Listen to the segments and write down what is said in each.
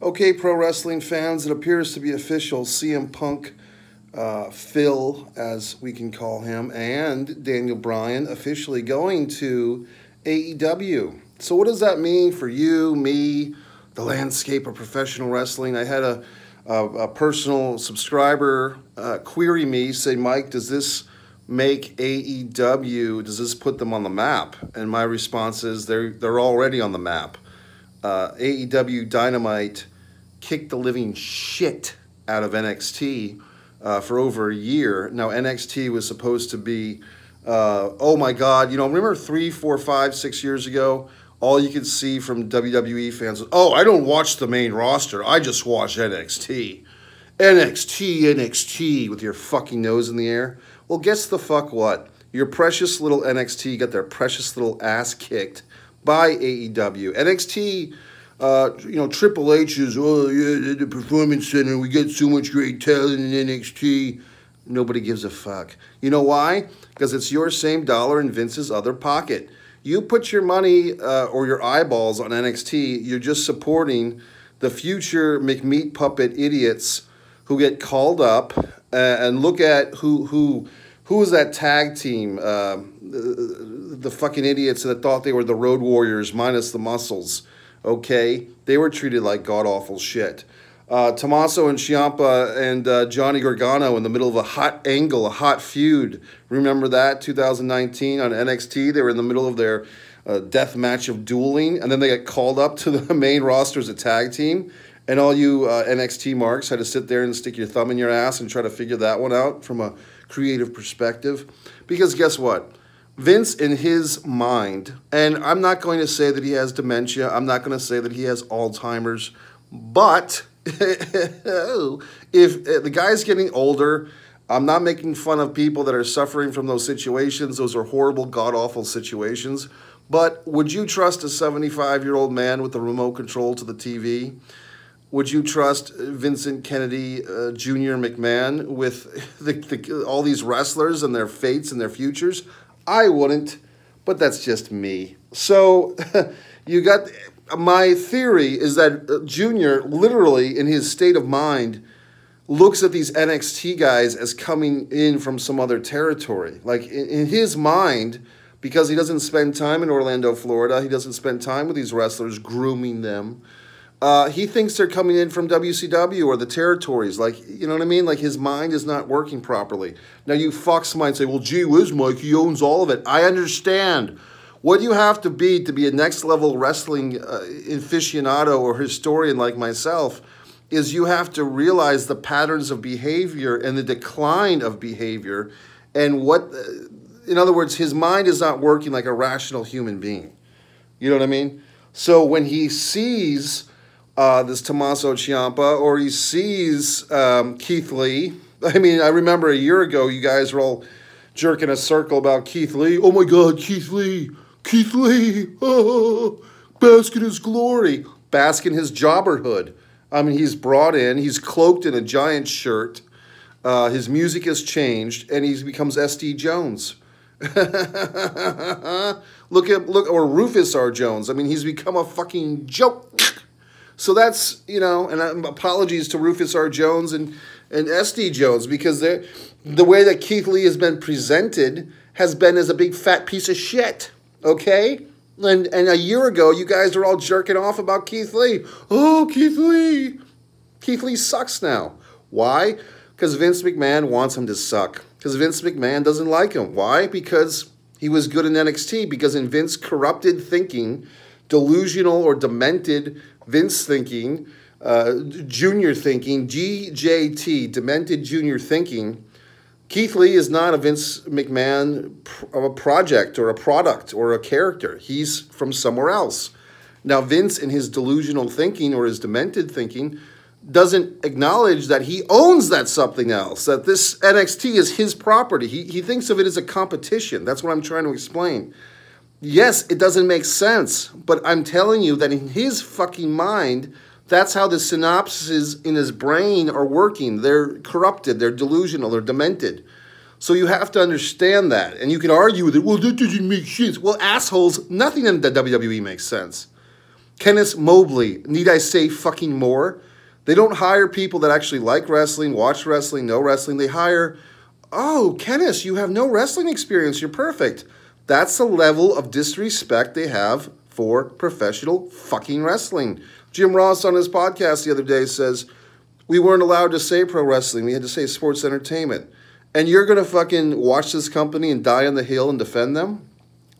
Okay, pro wrestling fans, it appears to be official. CM Punk, uh, Phil, as we can call him, and Daniel Bryan officially going to AEW. So, what does that mean for you, me, the landscape of professional wrestling? I had a, a, a personal subscriber uh, query me, say, Mike, does this make AEW, does this put them on the map? And my response is, they're, they're already on the map uh, AEW Dynamite kicked the living shit out of NXT uh, for over a year. Now NXT was supposed to be, uh, oh my God, you know, remember three, four, five, six years ago, all you could see from WWE fans was, oh, I don't watch the main roster, I just watch NXT. NXT, NXT, with your fucking nose in the air. Well, guess the fuck what? Your precious little NXT got their precious little ass kicked by AEW. NXT, uh, you know, Triple H is, oh, yeah, the Performance Center, we get so much great talent in NXT. Nobody gives a fuck. You know why? Because it's your same dollar in Vince's other pocket. You put your money uh, or your eyeballs on NXT, you're just supporting the future McMeat puppet idiots who get called up uh, and look at who who who was that tag team? Uh, the, the fucking idiots that thought they were the Road Warriors minus the muscles. Okay, they were treated like god awful shit. Uh, Tommaso and Ciampa and uh, Johnny Gargano in the middle of a hot angle, a hot feud. Remember that 2019 on NXT? They were in the middle of their uh, death match of dueling, and then they got called up to the main roster as a tag team. And all you uh, NXT marks had to sit there and stick your thumb in your ass and try to figure that one out from a creative perspective. Because guess what? Vince, in his mind, and I'm not going to say that he has dementia, I'm not going to say that he has Alzheimer's, but if uh, the guy's getting older, I'm not making fun of people that are suffering from those situations. Those are horrible, god awful situations. But would you trust a 75 year old man with a remote control to the TV? Would you trust Vincent Kennedy uh, Jr. McMahon with the, the, all these wrestlers and their fates and their futures? I wouldn't, but that's just me. So you got my theory is that uh, Junior, literally in his state of mind, looks at these NXT guys as coming in from some other territory. Like in, in his mind, because he doesn't spend time in Orlando, Florida, he doesn't spend time with these wrestlers, grooming them uh, he thinks they're coming in from WCW or the territories. Like, you know what I mean? Like his mind is not working properly. Now, you fucks might say, well, gee whiz, Mike, he owns all of it. I understand. What you have to be to be a next level wrestling uh, aficionado or historian like myself is you have to realize the patterns of behavior and the decline of behavior and what, uh, in other words, his mind is not working like a rational human being. You know what I mean? So when he sees uh, this Tommaso Ciampa, or he sees um, Keith Lee. I mean, I remember a year ago, you guys were all jerking a circle about Keith Lee. Oh my God, Keith Lee, Keith Lee, oh, bask in his glory, bask in his jobberhood. I mean, he's brought in, he's cloaked in a giant shirt. Uh, his music has changed, and he becomes SD Jones. look at look or Rufus R. Jones. I mean, he's become a fucking joke. So that's you know, and um, apologies to Rufus R. Jones and and SD Jones because they the way that Keith Lee has been presented has been as a big fat piece of shit. Okay. And, and a year ago, you guys were all jerking off about Keith Lee. Oh, Keith Lee. Keith Lee sucks now. Why? Because Vince McMahon wants him to suck. Because Vince McMahon doesn't like him. Why? Because he was good in NXT. Because in Vince corrupted thinking, delusional or demented Vince thinking, uh, junior thinking, GJT, demented junior thinking. Keith Lee is not a Vince McMahon of a project or a product or a character. He's from somewhere else. Now, Vince, in his delusional thinking or his demented thinking, doesn't acknowledge that he owns that something else, that this NXT is his property. He, he thinks of it as a competition. That's what I'm trying to explain. Yes, it doesn't make sense, but I'm telling you that in his fucking mind, that's how the synapses in his brain are working. They're corrupted, they're delusional, they're demented. So you have to understand that. And you can argue with it, well, that doesn't make sense. Well, assholes, nothing in the WWE makes sense. Kenneth Mobley, need I say fucking more? They don't hire people that actually like wrestling, watch wrestling, know wrestling. They hire, oh, Kenneth, you have no wrestling experience. You're perfect. That's the level of disrespect they have for professional fucking wrestling. Jim Ross on his podcast the other day says, we weren't allowed to say pro wrestling. We had to say sports entertainment. And you're going to fucking watch this company and die on the hill and defend them?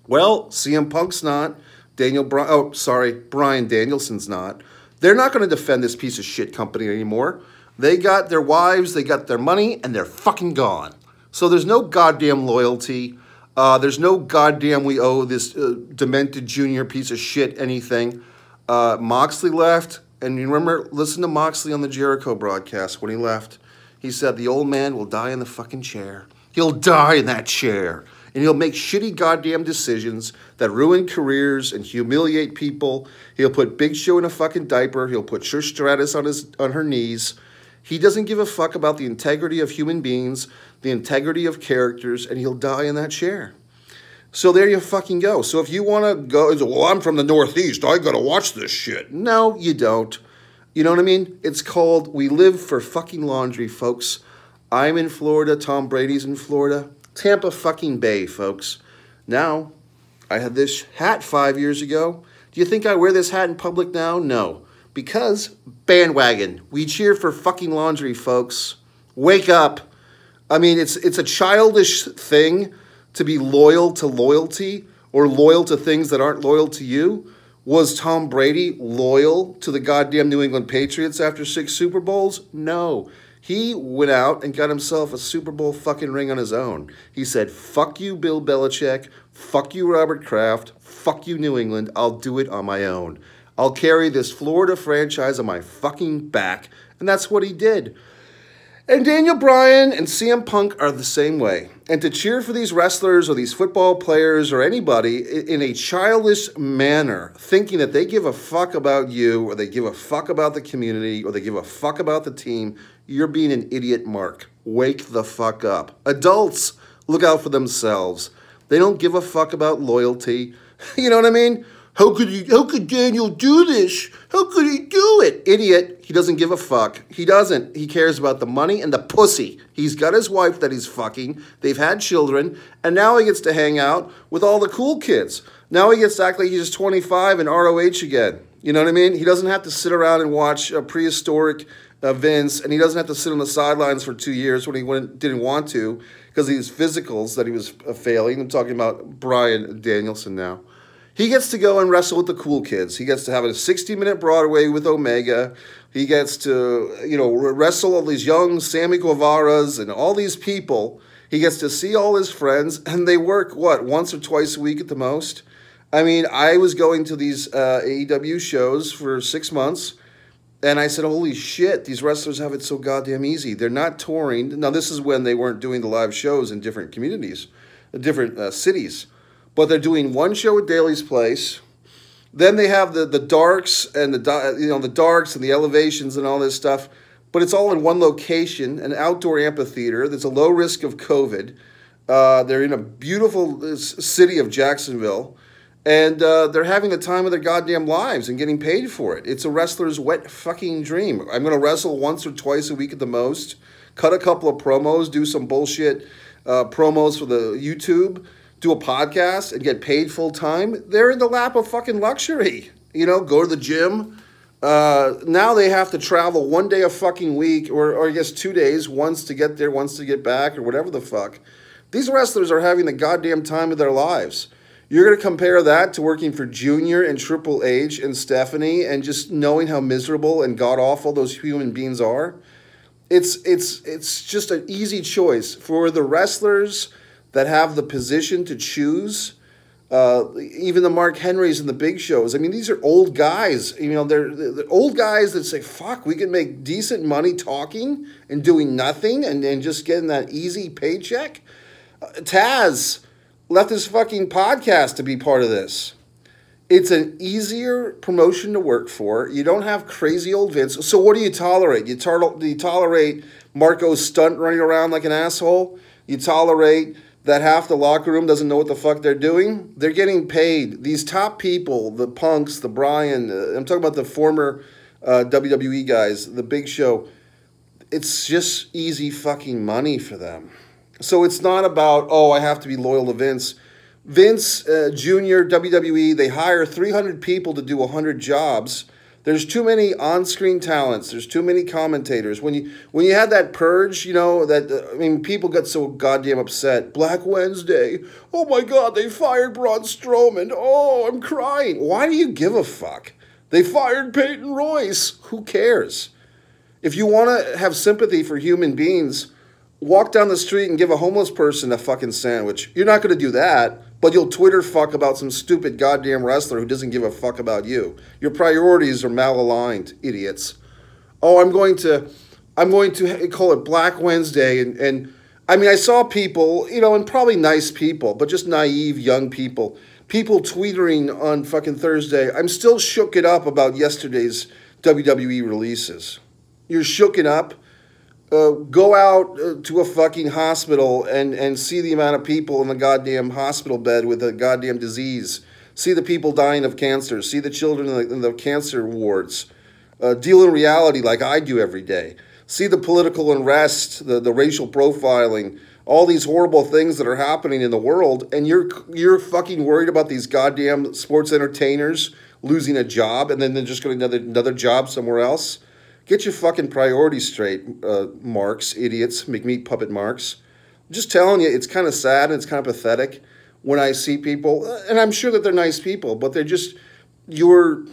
Well, CM Punk's not. Daniel oh, sorry, Bryan Danielson's not. They're not going to defend this piece of shit company anymore. They got their wives, they got their money, and they're fucking gone. So there's no goddamn loyalty. Uh, there's no goddamn we owe this uh, demented junior piece of shit anything. Uh, Moxley left, and you remember, listen to Moxley on the Jericho broadcast when he left. He said, The old man will die in the fucking chair. He'll die in that chair and he'll make shitty goddamn decisions that ruin careers and humiliate people. He'll put Big Show in a fucking diaper. He'll put Trish Stratus on his on her knees. He doesn't give a fuck about the integrity of human beings, the integrity of characters, and he'll die in that chair. So there you fucking go. So if you want to go, well, I'm from the Northeast. I got to watch this shit. No, you don't. You know what I mean? It's called We Live for Fucking Laundry, folks. I'm in Florida. Tom Brady's in Florida. Tampa fucking Bay, folks. Now, I had this hat five years ago. Do you think I wear this hat in public now? No. Because bandwagon. We cheer for fucking laundry, folks. Wake up. I mean, it's it's a childish thing to be loyal to loyalty or loyal to things that aren't loyal to you. Was Tom Brady loyal to the goddamn New England Patriots after six Super Bowls? No. He went out and got himself a Super Bowl fucking ring on his own. He said, fuck you, Bill Belichick. Fuck you, Robert Kraft. Fuck you, New England. I'll do it on my own. I'll carry this Florida franchise on my fucking back. And that's what he did. And Daniel Bryan and CM Punk are the same way. And to cheer for these wrestlers or these football players or anybody in a childish manner, thinking that they give a fuck about you or they give a fuck about the community or they give a fuck about the team, you're being an idiot, Mark. Wake the fuck up. Adults, look out for themselves. They don't give a fuck about loyalty. You know what I mean? How could he, how could Daniel do this? How could he do it? Idiot. He doesn't give a fuck. He doesn't. He cares about the money and the pussy. He's got his wife that he's fucking. They've had children. And now he gets to hang out with all the cool kids. Now he gets to act like he's 25 and ROH again. You know what I mean? He doesn't have to sit around and watch a prehistoric uh, Vince, and he doesn't have to sit on the sidelines for two years when he went, didn't want to because these physicals that he was uh, failing. I'm talking about Bryan Danielson now. He gets to go and wrestle with the cool kids. He gets to have a 60 minute Broadway with Omega. He gets to, you know, wrestle all these young Sammy Guevaras and all these people. He gets to see all his friends, and they work, what, once or twice a week at the most? I mean, I was going to these uh, AEW shows for six months and I said, holy shit, these wrestlers have it so goddamn easy. They're not touring. Now, this is when they weren't doing the live shows in different communities, different uh, cities. But they're doing one show at Daily's Place. Then they have the, the darks and the you know the darks and the elevations and all this stuff. But it's all in one location, an outdoor amphitheater. There's a low risk of COVID. Uh, they're in a beautiful uh, city of Jacksonville and uh, they're having the time of their goddamn lives and getting paid for it. It's a wrestler's wet fucking dream. I'm going to wrestle once or twice a week at the most, cut a couple of promos, do some bullshit uh, promos for the YouTube, do a podcast, and get paid full time. They're in the lap of fucking luxury. You know, go to the gym. Uh, now they have to travel one day a fucking week, or, or I guess two days, once to get there, once to get back, or whatever the fuck. These wrestlers are having the goddamn time of their lives. You're going to compare that to working for Junior and Triple H and Stephanie and just knowing how miserable and god awful those human beings are. It's it's it's just an easy choice for the wrestlers that have the position to choose. Uh, even the Mark Henrys and the big shows. I mean, these are old guys. You know, they're, they're old guys that say, "Fuck, we can make decent money talking and doing nothing and, and just getting that easy paycheck." Uh, Taz left his fucking podcast to be part of this. It's an easier promotion to work for. You don't have crazy old Vince. So what do you tolerate? You, tar- you tolerate Marko Stunt running around like an asshole? You tolerate that half the locker room doesn't know what the fuck they're doing. They're getting paid. These top people, the punks, the Bryan, uh, I'm talking about the former uh, WWE guys, the Big Show. It's just easy fucking money for them. So it's not about, oh, I have to be loyal to Vince. Vince uh, Jr., WWE, they hire 300 people to do 100 jobs there's too many on-screen talents. There's too many commentators. When you when you had that purge, you know that uh, I mean, people got so goddamn upset. Black Wednesday. Oh my God, they fired Braun Strowman. Oh, I'm crying. Why do you give a fuck? They fired Peyton Royce. Who cares? If you want to have sympathy for human beings, walk down the street and give a homeless person a fucking sandwich. You're not going to do that. But you'll Twitter fuck about some stupid goddamn wrestler who doesn't give a fuck about you. Your priorities are malaligned, idiots. Oh, I'm going to, I'm going to call it Black Wednesday, and and I mean I saw people, you know, and probably nice people, but just naive young people, people tweeting on fucking Thursday. I'm still shook it up about yesterday's WWE releases. You're shooken up uh, go out uh, to a fucking hospital and, and see the amount of people in the goddamn hospital bed with a goddamn disease. See the people dying of cancer. See the children in the, in the cancer wards. Uh, deal in reality like I do every day. See the political unrest, the, the racial profiling, all these horrible things that are happening in the world, and you're you're fucking worried about these goddamn sports entertainers losing a job and then they're just going to another another job somewhere else. Get your fucking priorities straight, uh, marks, idiots, McMeat puppet marks. I'm just telling you, it's kind of sad and it's kind of pathetic when I see people, uh, and I'm sure that they're nice people, but they're just, you're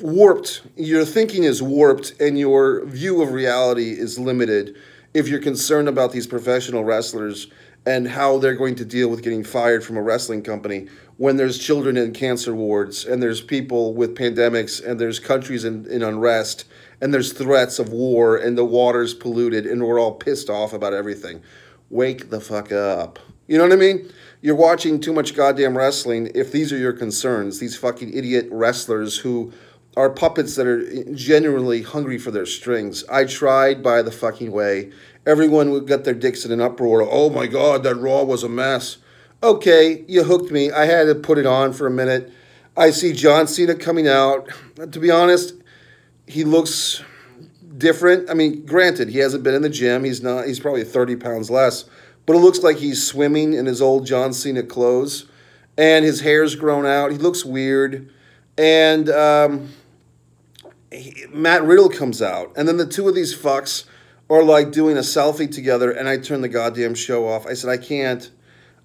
warped. Your thinking is warped and your view of reality is limited if you're concerned about these professional wrestlers and how they're going to deal with getting fired from a wrestling company when there's children in cancer wards and there's people with pandemics and there's countries in, in unrest and there's threats of war and the water's polluted and we're all pissed off about everything. Wake the fuck up. You know what I mean? You're watching too much goddamn wrestling if these are your concerns. These fucking idiot wrestlers who are puppets that are genuinely hungry for their strings. I tried by the fucking way. Everyone got their dicks in an uproar. Oh my god, that Raw was a mess. Okay, you hooked me. I had to put it on for a minute. I see John Cena coming out. To be honest, he looks different. I mean, granted, he hasn't been in the gym. He's not. He's probably thirty pounds less, but it looks like he's swimming in his old John Cena clothes, and his hair's grown out. He looks weird, and um, he, Matt Riddle comes out, and then the two of these fucks are like doing a selfie together, and I turn the goddamn show off. I said, I can't,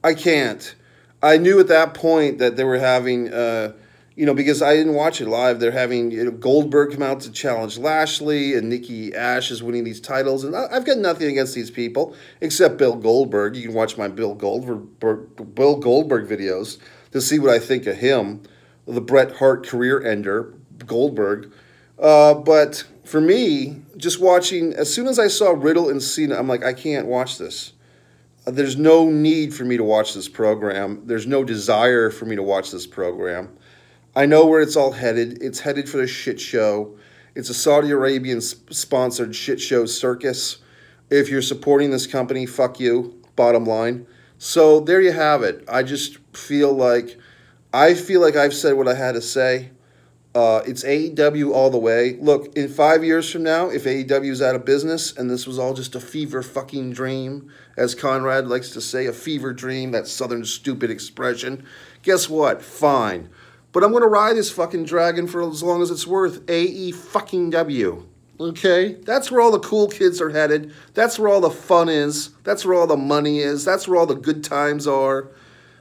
I can't. I knew at that point that they were having. Uh, you know, because I didn't watch it live. They're having you know, Goldberg come out to challenge Lashley, and Nikki Ash is winning these titles. And I've got nothing against these people except Bill Goldberg. You can watch my Bill Goldberg Bill Goldberg videos to see what I think of him, the Bret Hart career ender, Goldberg. Uh, but for me, just watching, as soon as I saw Riddle and Cena, I'm like, I can't watch this. Uh, there's no need for me to watch this program. There's no desire for me to watch this program. I know where it's all headed. It's headed for a shit show. It's a Saudi Arabian sponsored shit show circus. If you're supporting this company, fuck you, bottom line. So there you have it. I just feel like I feel like I've said what I had to say. Uh, it's AEW all the way. Look, in five years from now, if AEW is out of business and this was all just a fever fucking dream, as Conrad likes to say, a fever dream, that southern stupid expression, guess what? Fine. But I'm going to ride this fucking dragon for as long as it's worth. A-E fucking W. Okay? That's where all the cool kids are headed. That's where all the fun is. That's where all the money is. That's where all the good times are.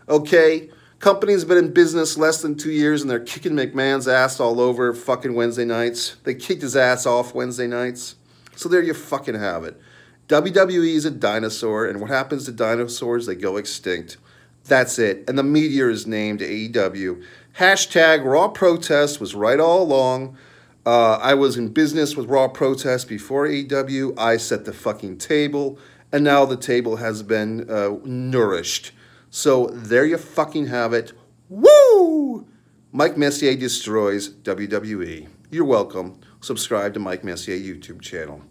Okay? Company's been in business less than two years and they're kicking McMahon's ass all over fucking Wednesday nights. They kicked his ass off Wednesday nights. So there you fucking have it. WWE is a dinosaur, and what happens to dinosaurs? They go extinct. That's it. And the meteor is named AEW. Hashtag Raw Protest was right all along. Uh, I was in business with Raw Protest before AEW. I set the fucking table, and now the table has been uh, nourished. So there you fucking have it. Woo! Mike Messier destroys WWE. You're welcome. Subscribe to Mike Messier YouTube channel.